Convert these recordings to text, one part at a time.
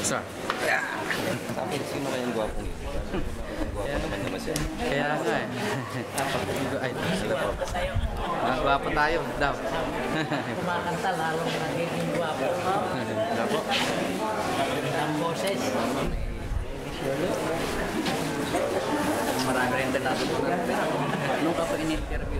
Sir. Sabi, sino kayang gwapong yun? Naman naman siya. Kaya nga eh. Ay, sila po. Gwapo tayo, daw. Kumakanta lalong nagiging gwapo. Gwapo. Ang boses. Marami rin din natin. Nung ka pa in-interview.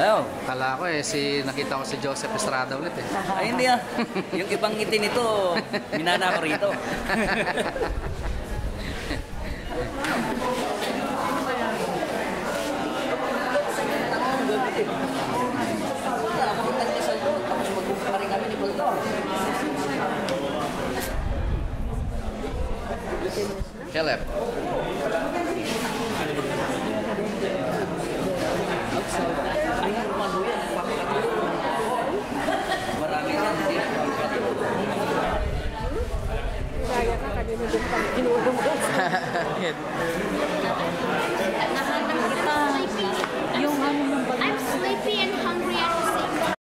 Hello. kala ko eh, si, nakita ko si Joseph Estrada ulit eh. Ay hindi ah. Yung ibang ngiti nito, minana ko rito. Caleb. Ay, rumano yan. Marami yan. Hindi Kaya